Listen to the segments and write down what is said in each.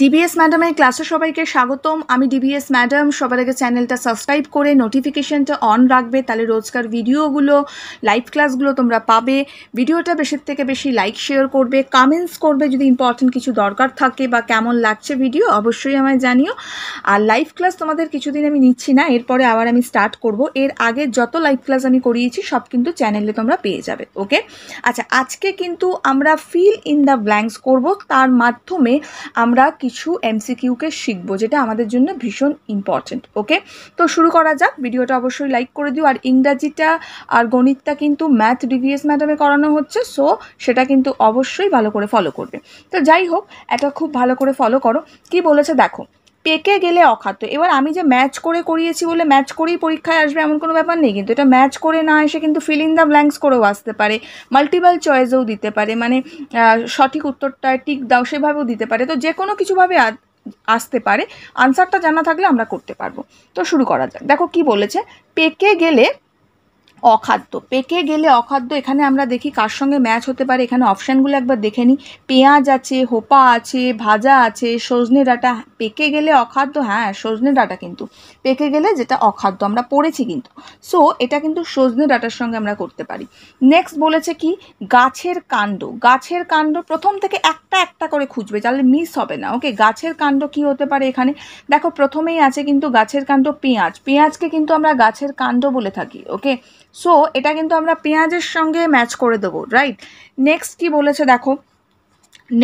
DBS ম্যাডামের ক্লাসে সবাইকে স্বাগতম। আমি ডিবিএস ম্যাডাম সবার আগে চ্যানেলটা সাবস্ক্রাইব করে নোটিফিকেশানটা অন রাখবে, তাহলে রোজকার ভিডিওগুলো লাইভ ক্লাসগুলো তোমরা পাবে। ভিডিওটা বেশির থেকে বেশি লাইক শেয়ার করবে কামেন্টস করবে যদি ইম্পর্টেন্ট কিছু দরকার থাকে বা কেমন লাগছে ভিডিও অবশ্যই আমায় জানিও। আর লাইভ ক্লাস তোমাদের কিছুদিন আমি নিচ্ছি না, এরপরে আবার আমি স্টার্ট করব। এর আগে যত লাইভ ক্লাস আমি করিয়েছি, সব কিন্তু চ্যানেলে তোমরা পেয়ে যাবে ওকে আচ্ছা আজকে কিন্তু আমরা ফিল ইন দ্য ব্ল্যাঙ্কস করব। তার মাধ্যমে আমরা কিছু এমসিকিউকে শিখব, যেটা আমাদের জন্য ভীষণ ইম্পর্টেন্ট ওকে তো শুরু করা যাক, ভিডিওটা অবশ্যই লাইক করে দিও, আর ইংরাজিটা আর গণিতটা কিন্তু ম্যাথ ডিভিএস ম্যাডামে করানো হচ্ছে সো সেটা কিন্তু অবশ্যই ভালো করে ফলো করবে। তো যাই হোক, এটা খুব ভালো করে ফলো করো। কি বলেছে দেখো পেকে গেলে অখাদ্য। এবার আমি যে ম্যাচ করে করিয়েছি বলে ম্যাচ করেই পরীক্ষায় আসবে এমন কোনো ব্যাপার নেই, কিন্তু এটা ম্যাচ করে না এসে কিন্তু ফিল ইন দ্য ব্ল্যাঙ্কস করেও আসতে পারে মাল্টিপাল চয়েসেও দিতে পারে মানে সঠিক উত্তরটা টিক দাও সেভাবেও দিতে পারে। তো যে কোনো কিছুভাবে আসতে পারে আনসারটা জানা থাকলে আমরা করতে পারব। তো শুরু করা যাক। দেখো কি বলেছে, পেকে গেলে অখাদ্য। পেকে গেলে অখাদ্য, এখানে আমরা দেখি কার সঙ্গে ম্যাচ হতে পারে। এখানে অপশানগুলো একবার দেখে নিই। পেঁয়াজ আছে, হোপা আছে, ভাজা আছে, সজনে ডাঁটা। পেকে গেলে অখাদ্য হ্যাঁ সজনে ডাঁটা কিন্তু। পেকে গেলে যেটা অখাদ্য, আমরা পড়েছি কিন্তু। সো এটা কিন্তু সজনে ডাঁটার সঙ্গে আমরা করতে পারি। নেক্সট বলেছে কি? গাছের কাণ্ড। গাছের কাণ্ড প্রথম থেকে একটা একটা করে খুঁজবে, তাহলে মিস হবে না। ওকে গাছের কাণ্ড কি হতে পারে এখানে? দেখো, প্রথমেই আছে কিন্তু গাছের কাণ্ড পেঁয়াজ। পেঁয়াজকে কিন্তু আমরা গাছের কাণ্ড বলে থাকি। ওকে সো এটা কিন্তু আমরা পেঁয়াজের সঙ্গে ম্যাচ করে দেবো রাইট নেক্সট কি বলেছে দেখো?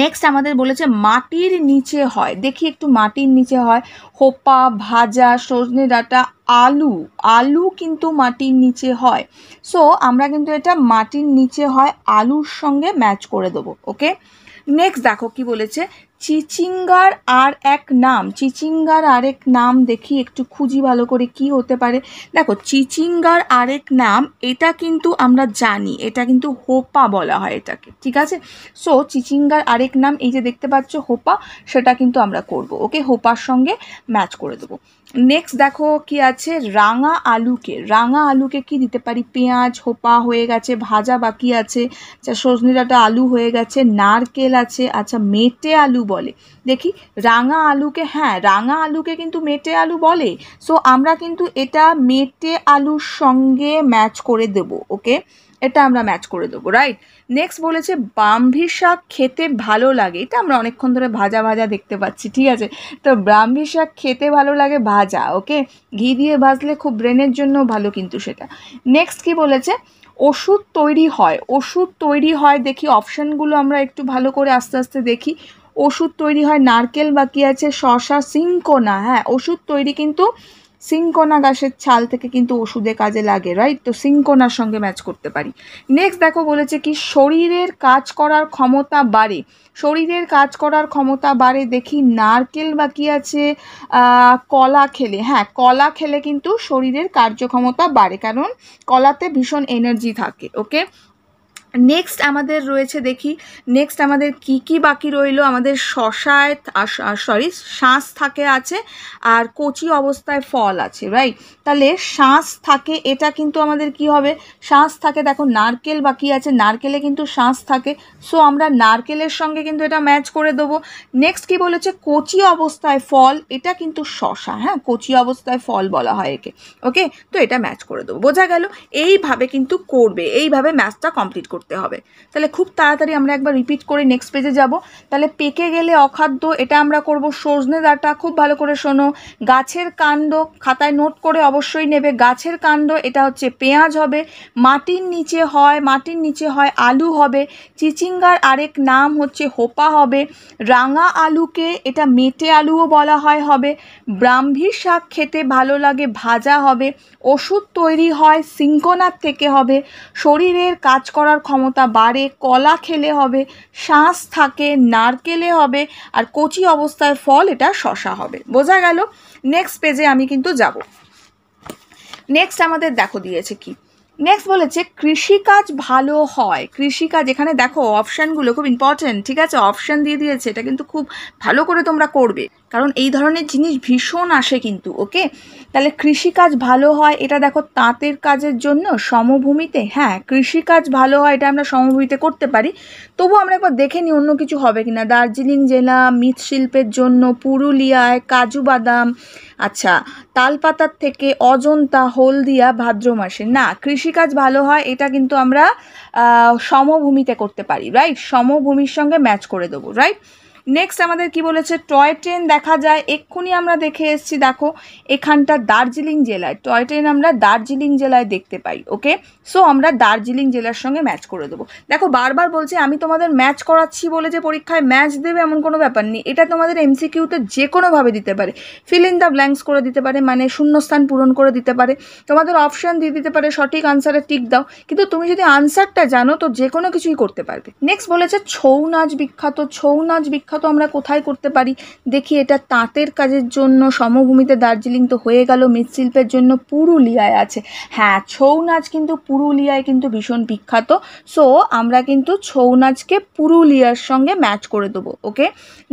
নেক্সট আমাদের বলেছে মাটির নিচে হয়। দেখি একটু মাটির নিচে হয়। হোপা, ভাজা, সজনে ডাঁটা, আলু। আলু কিন্তু মাটির নিচে হয়। সো আমরা কিন্তু এটা মাটির নিচে হয়, আলুর সঙ্গে ম্যাচ করে দেবো ওকে নেক্সট দেখো কি বলেছে? চিচিঙ্গার আর এক নাম, চিচিঙ্গার আরেক নাম দেখি একটু খুঁজি ভালো করে কি হতে পারে। দেখো, চিচিঙ্গার আরেক নাম, এটা কিন্তু আমরা জানি, এটা কিন্তু হোপা বলা হয় এটাকে, ঠিক আছে? সো চিচিঙ্গার আরেক নাম, এই যে দেখতে পাচ্ছ হোপা, সেটা কিন্তু আমরা করব। ওকে, হোপার সঙ্গে ম্যাচ করে দেবো। নেক্সট দেখো কি আছে? রাঙা আলুকে রাঙা আলুকে কি দিতে পারি? পেঁয়াজ, হোপা হয়ে গেছে, ভাজা বাকি আছে আচ্ছা সজনে ডাঁটা আলু হয়ে গেছে, নারকেল আছে আচ্ছা মেটে আলু বলে। দেখি, রাঙা আলুকে হ্যাঁ রাঙা আলুকে কিন্তু মেটে আলু বলে। সো আমরা কিন্তু এটা মেটে আলুর সঙ্গে ম্যাচ করে দেব ওকে এটা আমরা ম্যাচ করে দেবো রাইট নেক্সট বলেছে বাম্ভি শাক খেতে ভালো লাগে। এটা আমরা অনেকক্ষণ ধরে ভাজা ভাজা দেখতে পাচ্ছি, ঠিক আছে? তো ব্রাহ্মী শাক খেতে ভালো লাগে ভাজা ওকে ঘি দিয়ে ভাজলে খুব ব্রেনের জন্য ভালো কিন্তু সেটা। নেক্সট কি বলেছে? ওষুধ তৈরি হয়। ওষুধ তৈরি হয়, দেখি অপশানগুলো আমরা একটু ভালো করে আস্তে আস্তে দেখি। ওষুধ তৈরি হয়, নারকেল বাকি আছে শশা সিঙ্কোনা হ্যাঁ ওষুধ তৈরি কিন্তু সিঙ্কোনা গাছের ছাল থেকে কিন্তু ওষুধে কাজে লাগে রাইট তো সিঙ্কোনার সঙ্গে ম্যাচ করতে পারি। নেক্সট দেখো বলেছে কি, শরীরের কাজ করার ক্ষমতা বাড়ে। শরীরের কাজ করার ক্ষমতা বাড়ে দেখি নারকেল বাকি আছে কলা খেলে। হ্যাঁ কলা খেলে কিন্তু শরীরের কার্যক্ষমতা বাড়ে, কারণ কলাতে ভীষণ এনার্জি থাকে ওকে নেক্সট আমাদের রয়েছে দেখি। নেক্সট আমাদের কি কি বাকি রইল? আমাদের শশায় সরি শ্বাস থাকে আছে আর কচি অবস্থায় ফল আছে রাইট তাহলে শ্বাস থাকে, এটা কিন্তু আমাদের কি হবে? শ্বাস থাকে, দেখো নারকেল বাকি আছে, নারকেলে কিন্তু শ্বাস থাকে। সো আমরা নারকেলের সঙ্গে কিন্তু এটা ম্যাচ করে দেবো। নেক্সট কি বলেছে? কচি অবস্থায় ফল, এটা কিন্তু শশা হ্যাঁ? কচি অবস্থায় ফল বলা হয় একে ওকে তো এটা ম্যাচ করে দেবো। বোঝা গেল? এইভাবে কিন্তু করবে, এইভাবে ম্যাচটা কমপ্লিট করতে হবে। তাহলে খুব তাড়াতাড়ি আমরা একবার রিপিট করে নেক্সট পেজে যাব। তাহলে পেকে গেলে অখাদ্য, এটা আমরা করব সজনে ডাঁটা, খুব ভালো করে শোনো। গাছের কাণ্ড খাতায় নোট করে অবশ্যই নেবে। গাছের কাণ্ড, এটা হচ্ছে পেঁয়াজ হবে, মাটির নিচে হয়, মাটির নিচে হয় আলু হবে, চিচিঙ্গার আরেক নাম হচ্ছে হোপা হবে, রাঙা আলুকে এটা মেটে আলুও বলা হয় হবে ব্রাহ্মী শাক খেতে ভালো লাগে ভাজা হবে, ওষুধ তৈরি হয় সিঙ্কোনার থেকে হবে, শরীরের কাজ করার ক্ষমতা বাড়ে, কলা খেলে হবে, শাঁস থাকে, নারকেলে হবে, আর কচি অবস্থায় ফল এটা শশা হবে। বোঝা গেল? নেক্সট পেজে আমি কিন্তু যাব। নেক্সট আমাদের দেখো দিয়েছে কি? নেক্সট বলেছে, কৃষিকাজ ভালো হয়। কৃষিকাজ এখানে দেখো অপশানগুলো খুব ইম্পর্টেন্ট ঠিক আছে? অপশান দিয়ে দিয়েছে, এটা কিন্তু খুব ভালো করে তোমরা করবে। কারণ এই ধরনের জিনিস ভীষণ আসে কিন্তু, ওকে? তাহলে কৃষিকাজ ভালো হয় এটা দেখো তাঁতের কাজের জন্য সমভূমিতে? হ্যাঁ কৃষিকাজ ভালো হয় এটা আমরা সমভূমিতে করতে পারি। তবু আমরা একবার দেখে নিই অন্য কিছু হবে কি না দার্জিলিং জেলা মৃৎশিল্পের জন্য পুরুলিয়ায় কাজু বাদাম আচ্ছা তালপাতার থেকে অজন্তা, হলদিয়া, ভাদ্র মাসে। না, কৃষিকাজ ভালো হয় এটা কিন্তু আমরা সমভূমিতে করতে পারি রাইট সমভূমির সঙ্গে ম্যাচ করে দেবো রাইট নেক্সট আমাদের কি বলেছে? টয় ট্রেন দেখা যায়। এক্ষুনি আমরা দেখে এসেছি, দেখো, এখানটা দার্জিলিং জেলায়। টয় ট্রেন আমরা দার্জিলিং জেলায় দেখতে পাই ওকে সো আমরা দার্জিলিং জেলার সঙ্গে ম্যাচ করে দেবো। দেখো, বারবার বলছে, আমি তোমাদের ম্যাচ করাচ্ছি বলে যে পরীক্ষায় ম্যাচ দেবে এমন কোনো ব্যাপার নেই। এটা তোমাদের এমসিকিউতে যে কোনোভাবে দিতে পারে। ফিল ইন দ্য ব্ল্যাঙ্কস করে দিতে পারে মানে শূন্যস্থান পূরণ করে দিতে পারে। তোমাদের অপশান দিয়ে দিতে পারে, সঠিক আনসারে টিক দাও। কিন্তু তুমি যদি আনসারটা জানো, তো যে কোনো কিছুই করতে পারবে। নেক্সট বলেছে, ছৌ নাচ বিখ্যাত, ছৌ নাচ বিখ্যাত তো আমরা কোথায় করতে পারি? দেখি এটা তাঁতের কাজের জন্য, সমভূমিতে দার্জিলিং তো হয়ে গেল, মৃৎশিল্পের জন্য পুরুলিয়ায় আছে। হ্যাঁ ছৌ নাচ কিন্তু পুরুলিয়ায় কিন্তু ভীষণ বিখ্যাত। সো আমরা কিন্তু ছৌ নাচকে পুরুলিয়ার সঙ্গে ম্যাচ করে দেবো ওকে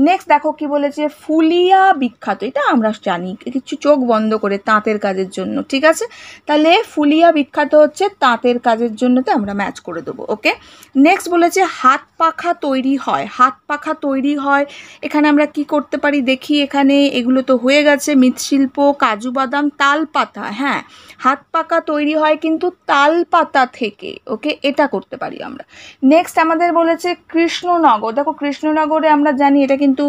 নেক্সট দেখো কি বলেছে, ফুলিয়া বিখ্যাত। এটা আমরা জানি, কিছু চোখ বন্ধ করে তাঁতের কাজের জন্য, ঠিক আছে? তাহলে ফুলিয়া বিখ্যাত হচ্ছে তাঁতের কাজের জন্যতে আমরা ম্যাচ করে দেবো ওকে নেক্সট বলেছে, হাত পাখা তৈরি হয়। হাত পাখা তৈরি হয় এখানে আমরা কি করতে পারি? দেখি এখানে এগুলো তো হয়ে গেছে। মৃৎশিল্প, কাজু বাদাম, তাল পাতা হ্যাঁ। হাত পাকা তৈরি হয় কিন্তু তাল পাতা থেকে, ওকে? এটা করতে পারি আমরা। নেক্সট আমাদের বলেছে কৃষ্ণনগর। দেখো কৃষ্ণনগরে আমরা জানি এটা কিন্তু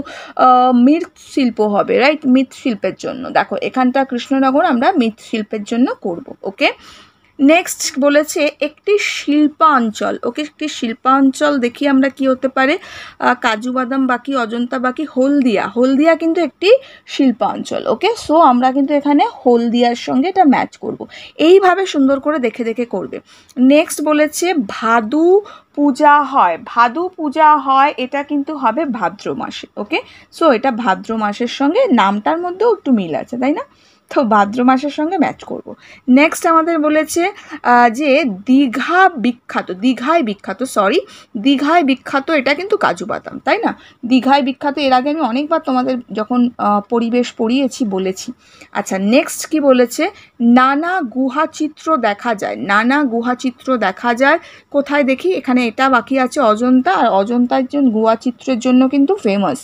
মৃৎশিল্প হবে রাইট মৃৎশিল্পের জন্য। দেখো এখানটা কৃষ্ণনগর আমরা মৃৎশিল্পের জন্য করব, ওকে? নেক্সট বলেছে একটি শিল্পাঞ্চল। ওকে একটি শিল্পাঞ্চল দেখি আমরা কি হতে পারে? কাজু বাদাম বাকি, অজন্তা বাকি, হলদিয়া। হলদিয়া কিন্তু একটি শিল্পাঞ্চল, ওকে? সো আমরা কিন্তু এখানে হলদিয়ার সঙ্গে এটা ম্যাচ করব। এইভাবে সুন্দর করে দেখে দেখে করবে। নেক্সট বলেছে ভাদু পূজা হয়। ভাদু পূজা হয়, এটা কিন্তু হবে ভাদ্র মাসে, ওকে? সো এটা ভাদ্র মাসের সঙ্গে নামটার মধ্যেও একটু মিল আছে, তাই না? তো ভাদ্র মাসের সঙ্গে ম্যাচ করব। নেক্সট আমাদের বলেছে যে দীঘা বিখ্যাত দীঘায় বিখ্যাত সরি দীঘায় বিখ্যাত এটা কিন্তু কাজু বাদাম, তাই না? দীঘায় বিখ্যাত এর আগে আমি অনেকবার তোমাদের যখন পরিবেশ পড়িয়েছি বলেছি। আচ্ছা নেক্সট কি বলেছে? নানা গুহা চিত্র দেখা যায়, নানা গুহা চিত্র দেখা যায়। কোথায় দেখি? এখানে এটা বাকি আছে অজন্তা, আর অজন্তার জন্য গুহা চিত্রের জন্য কিন্তু ফেমাস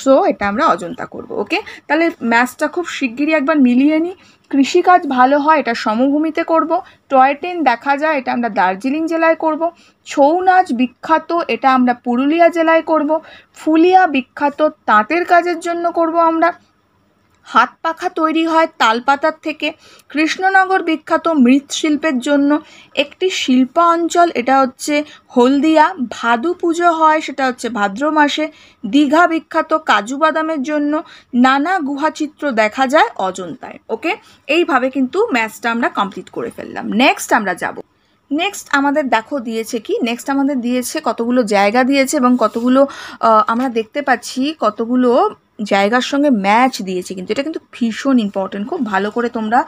সো এটা আমরা অজন্তা করব ওকে তাহলে ম্যাথসটা খুব শিগগিরই একবার মিলিয়ে নিই কৃষিকাজ ভালো হয়, এটা সমভূমিতে করব। টয় ট্রেন দেখা যায়, এটা আমরা দার্জিলিং জেলায় করব। ছৌ নাচ বিখ্যাত, এটা আমরা পুরুলিয়া জেলায় করব। ফুলিয়া বিখ্যাত, তাঁতের কাজের জন্য করব আমরা। হাত পাখা তৈরি হয় তালপাতার থেকে। কৃষ্ণনগর বিখ্যাত মৃৎশিল্পের জন্য একটি শিল্প অঞ্চল, এটা হচ্ছে হলদিয়া। ভাদু পুজো হয়, সেটা হচ্ছে ভাদ্র মাসে। দীঘা বিখ্যাত কাজু বাদামের জন্য নানা গুহাচিত্র দেখা যায় অজন্তায়, ওকে? এইভাবে কিন্তু ম্যাচটা আমরা কমপ্লিট করে ফেললাম। নেক্সট আমরা যাব। নেক্সট আমাদের দেখো দিয়েছে কি? নেক্সট আমাদের দিয়েছে কতগুলো জায়গা দিয়েছে এবং কতগুলো আমরা দেখতে পাচ্ছি কতগুলো জায়গার সঙ্গে ম্যাচ দিয়েছে, কিন্তু এটা কিন্তু ভীষণ ইম্পর্টেন্ট খুব ভালো করে তোমরা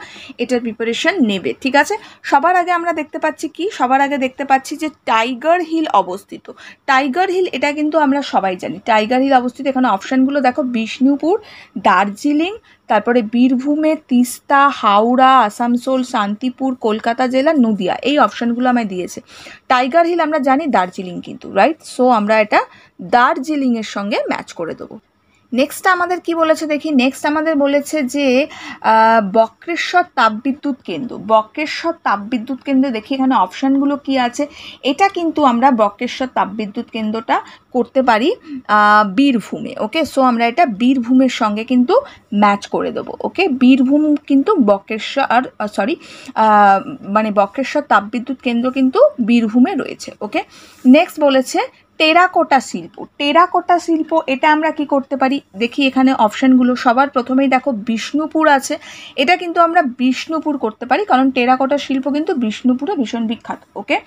এটার প্রিপারেশন নেবে, ঠিক আছে? সবার আগে আমরা দেখতে পাচ্ছি কি? সবার আগে দেখতে পাচ্ছি যে টাইগার হিল অবস্থিত। টাইগার হিল এটা কিন্তু আমরা সবাই জানি। টাইগার হিল অবস্থিত, এখানে অপশানগুলো দেখো, বিষ্ণুপুর, দার্জিলিং, তারপরে বীরভূমে তিস্তা, হাওড়া, আসানসোল, শান্তিপুর, কলকাতা জেলা, নদিয়া, এই অপশানগুলো আমায় দিয়েছে। টাইগার হিল আমরা জানি দার্জিলিং কিন্তু রাইট সো আমরা এটা দার্জিলিংয়ের সঙ্গে ম্যাচ করে দেবো। নেক্সট আমাদের কি বলেছে দেখি? নেক্সট আমাদের বলেছে যে বক্রেশ্বর তাপবিদ্যুৎ কেন্দ্র। বক্রেশ্বর তাপবিদ্যুৎ কেন্দ্রে দেখি এখানে অপশানগুলো কি আছে? এটা কিন্তু আমরা বক্রেশ্বর তাপবিদ্যুৎ কেন্দ্রটা করতে পারি বীরভূমে ওকে সো আমরা এটা বীরভূমের সঙ্গে কিন্তু ম্যাচ করে দেবো ওকে বীরভূম কিন্তু বক্রেশ্বর সরি মানে বক্রেশ্বর তাপবিদ্যুৎ কেন্দ্র কিন্তু বীরভূমে রয়েছে ওকে নেক্সট বলেছে টেরাকোটা শিল্প। টেরাকোটা শিল্প, এটা আমরা কি করতে পারি? দেখি এখানে অপশানগুলো সবার প্রথমেই দেখো, বিষ্ণুপুর আছে। এটা কিন্তু আমরা বিষ্ণুপুর করতে পারি, কারণ টেরাকোটা শিল্প কিন্তু বিষ্ণুপুরে ভীষণ বিখ্যাত ওকে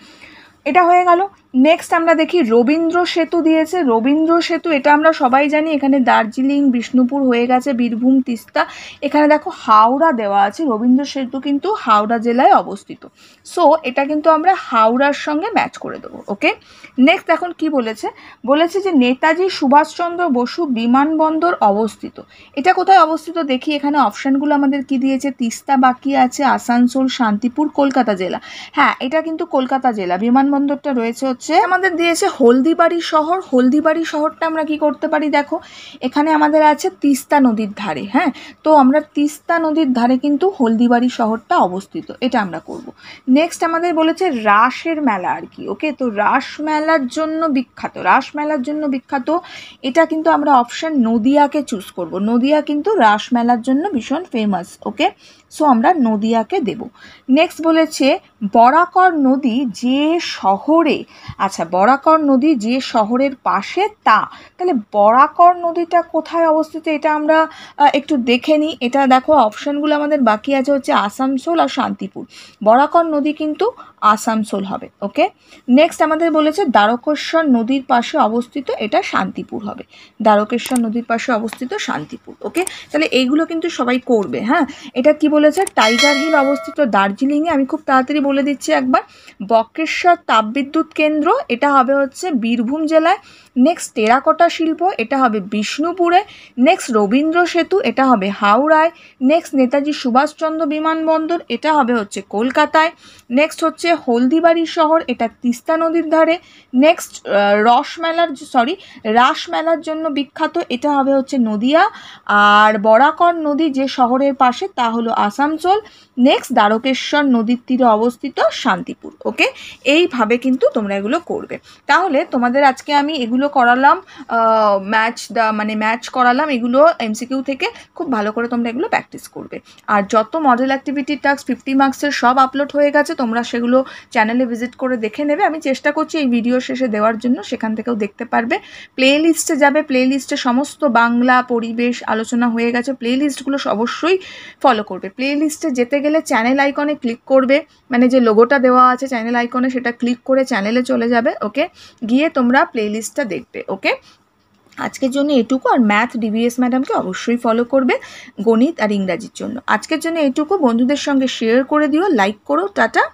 এটা হয়ে গেল। নেক্সট আমরা দেখি রবীন্দ্র সেতু দিয়েছে। রবীন্দ্র সেতু, এটা আমরা সবাই জানি, এখানে দার্জিলিং, বিষ্ণুপুর হয়ে গেছে, বীরভূম, তিস্তা। এখানে দেখো হাওড়া দেওয়া আছে। রবীন্দ্র সেতু কিন্তু হাওড়া জেলায় অবস্থিত। সো এটা কিন্তু আমরা হাওড়ার সঙ্গে ম্যাচ করে দেবো ওকে নেক্সট এখন কি বলেছে? বলেছে যে নেতাজি সুভাষচন্দ্র বসু বিমানবন্দর অবস্থিত। এটা কোথায় অবস্থিত? দেখি এখানে অপশানগুলো আমাদের কি দিয়েছে? তিস্তা বাকি আছে, আসানসোল, শান্তিপুর, কলকাতা জেলা। হ্যাঁ এটা কিন্তু কলকাতা জেলা। বিমানবন্দরটা রয়েছে হচ্ছে, আমাদের দিয়েছে হলদিবাড়ি শহর। হলদিবাড়ি শহরটা আমরা কি করতে পারি দেখো? এখানে আমাদের আছে তিস্তা নদীর ধারে হ্যাঁ? তো আমরা তিস্তা নদীর ধারে কিন্তু হলদিবাড়ি শহরটা অবস্থিত, এটা আমরা করব। নেক্সট আমাদের বলেছে রাসের মেলা আর কি ওকে তো রাস মেলার জন্য বিখ্যাত, রাস মেলার জন্য বিখ্যাত, এটা কিন্তু আমরা অপশান নদিয়াকে চুজ করব। নদিয়া কিন্তু রাস মেলার জন্য ভীষণ ফেমাস ওকে সো আমরা নদিয়াকে দেব। নেক্সট বলেছে বরাকর নদী যে শহরে আচ্ছা বরাকর নদী যে শহরের পাশে, তা। তাহলে বরাকর নদীটা কোথায় অবস্থিত এটা আমরা একটু দেখে নিই। এটা দেখো, অপশানগুলো আমাদের বাকি আছে হচ্ছে আসানসোল আর শান্তিপুর। বরাকর নদী কিন্তু আসানসোল হবে, ওকে? নেক্সট আমাদের বলেছে দ্বারকেশ্বর নদীর পাশে অবস্থিত এটা শান্তিপুর হবে। দ্বারকেশ্বর নদীর পাশে অবস্থিত শান্তিপুর, ওকে? তাহলে এইগুলো কিন্তু সবাই করবে হ্যাঁ? এটা কি বলেছে? টাইগার হিল অবস্থিত দার্জিলিংয়ে। আমি খুব তাড়াতাড়ি বলে দিচ্ছি একবার। বক্রেশ্বর তাপবিদ্যুৎ কেন্দ্র এটা হবে হচ্ছে বীরভূম জেলায়। নেক্সট টেরাকোটা শিল্প, এটা হবে বিষ্ণুপুরে। নেক্সট রবীন্দ্র সেতু, এটা হবে হাওড়ায়। নেক্সট নেতাজি সুভাষচন্দ্র বিমানবন্দর, এটা হবে হচ্ছে কলকাতায়। নেক্সট হচ্ছে হলদিবাড়ি শহর, এটা তিস্তা নদীর ধারে। নেক্সট রসমেলার সরি রাস মেলার জন্য বিখ্যাত, এটা হবে হচ্ছে নদিয়া। আর বরাকর নদী যে শহরের পাশে, তা হলো আসানসোল। নেক্সট দ্বারকেশ্বর নদীর তীরে অবস্থিত শান্তিপুর ওকে এইভাবে কিন্তু তোমরা এগুলো করবে। তাহলে তোমাদের আজকে আমি এগুলো করালাম ম্যাচ দা মানে ম্যাচ করালাম এগুলো এমসিকিউ থেকে, খুব ভালো করে তোমরা এগুলো প্র্যাকটিস করবে। আর যত মডেল অ্যাক্টিভিটি টাস্ক ফিফটি মার্কসের সব আপলোড হয়ে গেছে, তোমরা সেগুলো চ্যানেলে ভিজিট করে দেখে নেবে। আমি চেষ্টা করছি এই ভিডিও শেষে দেওয়ার জন্য, সেখান থেকেও দেখতে পারবে। প্লে লিস্টে যাবে প্লে লিস্টে সমস্ত বাংলা, পরিবেশ, আলোচনা হয়ে গেছে। প্লে লিস্টগুলো অবশ্যই ফলো করবে। প্লে লিস্টে যেতে গেলে চ্যানেল আইকনে ক্লিক করবে। মানে যে লোগোটা দেওয়া আছে চ্যানেল আইকনে সেটা ক্লিক করে চ্যানেলে চলে যাবে ওকে গিয়ে তোমরা প্লে লিস্টটা দেখবে ওকে আজকের জন্য এটুকু, আর ম্যাথ ডিভিএস ম্যাডামকে অবশ্যই ফলো করবে গণিত আর ইংরাজির জন্য। আজকের জন্য এটুকু, বন্ধুদের সঙ্গে শেয়ার করে দিও লাইক করো, টাটা।